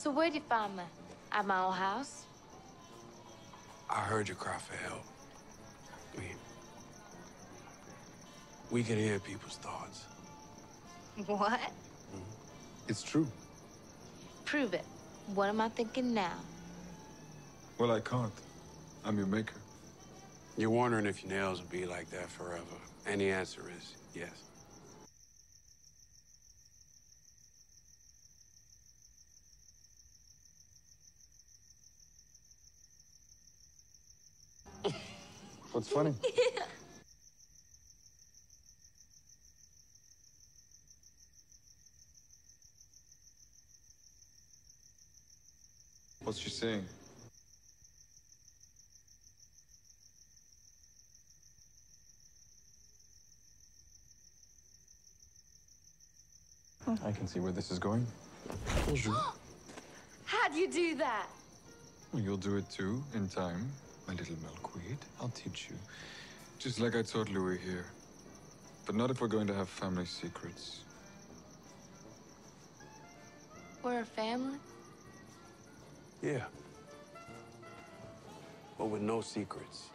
So where'd you find me? At my old house? I heard you cry for help. We, we can hear people's thoughts. What? Mm-hmm. It's true. Prove it. What am I thinking now? Well, I can't. I'm your maker. You're wondering if your nails will be like that forever. And the answer is yes. What's funny? What's she saying? I can see where this is going. Bonjour. How'd you do that? Well, you'll do it too, in time, my little milkweed. I'll teach you. Just like I taught Louis here. But not if we're going to have family secrets. We're a family? Yeah. But with no secrets.